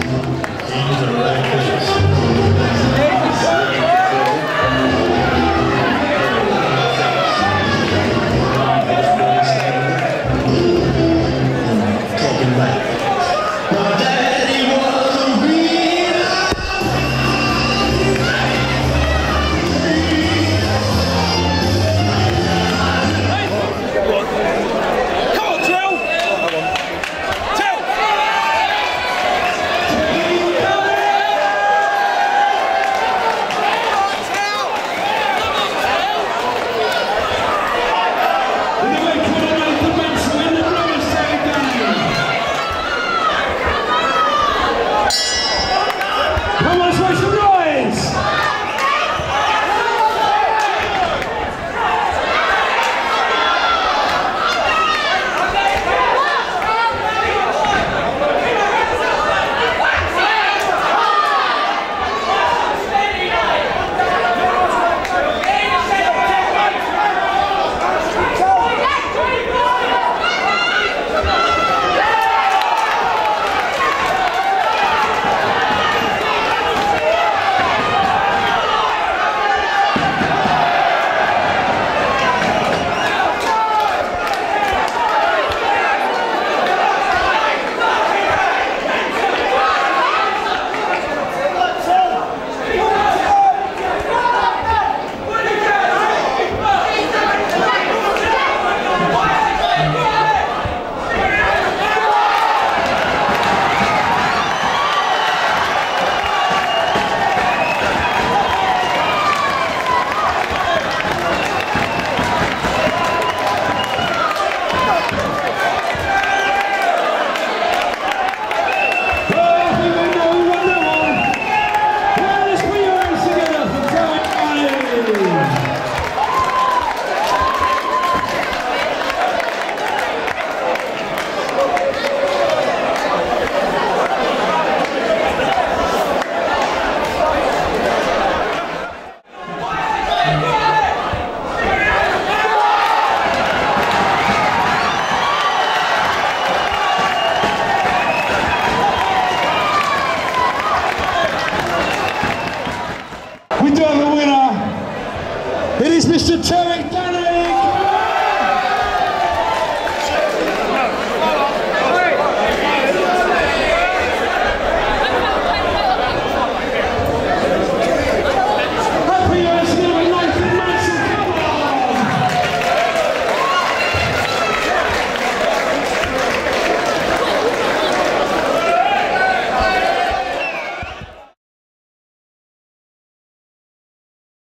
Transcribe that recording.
Gracias. It is Mr. Terry